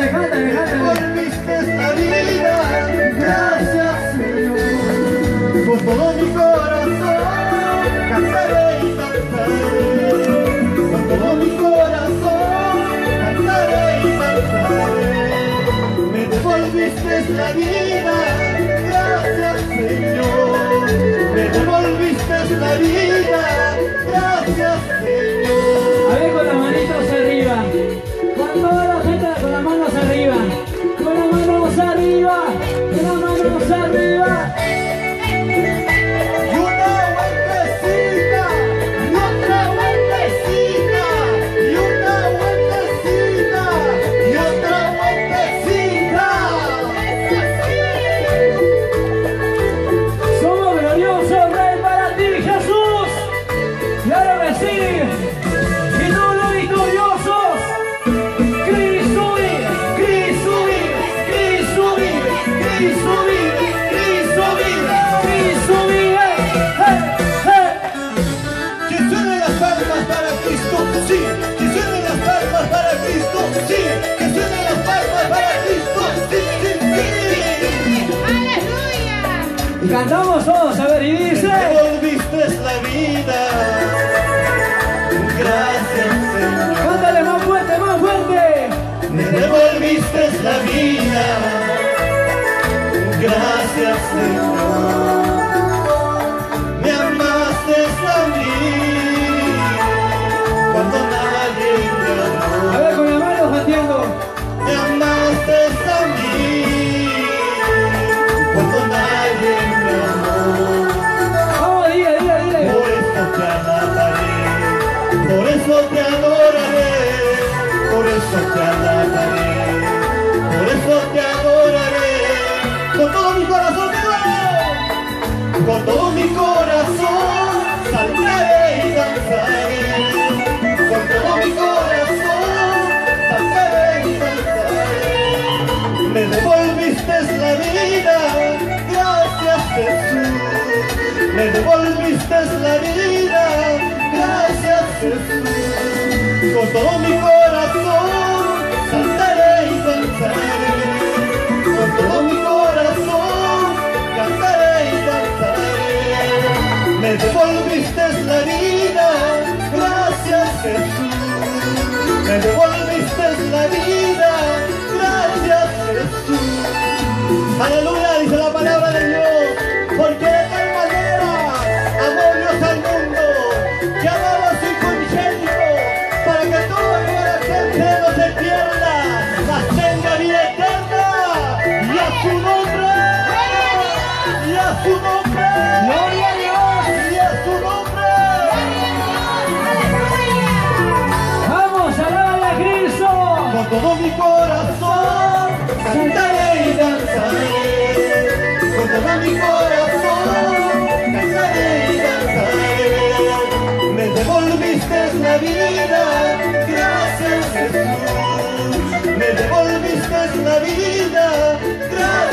Déjate, déjate, déjate. Esta vida, gracias Señor. Con todo mi corazón, cantaré y cantaré. Con todo mi corazón, cantaré y cantaré. Me devolviste esta vida. Y cantamos todos, a ver, y dice... Volviste la vida, gracias Señor. Cántale más fuerte, más fuerte. Me devolviste la vida, gracias Señor. todo mi corazón cantaré y danzaré. Con todo mi corazón cantaré y danzaré. Me devolviste la vida, gracias Jesús. Me devolviste la vida, gracias Jesús. Aleluya. Mi corazón, bailé y. Me devolviste la vida, gracias Jesús. Me devolviste la vida, gracias.